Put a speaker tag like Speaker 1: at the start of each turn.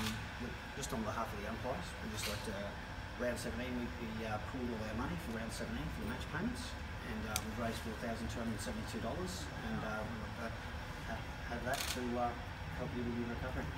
Speaker 1: Um, just on behalf of the umpires, we just like to, uh, round 17, we, we uh, pooled all our money for round 17 for the match payments, and uh, we've raised $4,272, and uh, we'd like to have that to uh, help you with your recovery.